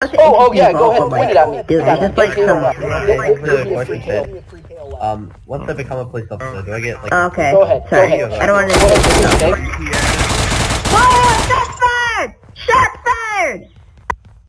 Oh, oh yeah, go ahead, point it at me. Dude, I just like some... Um, once I become a police officer, do I get like... Okay, Go ahead, sorry. I don't want to...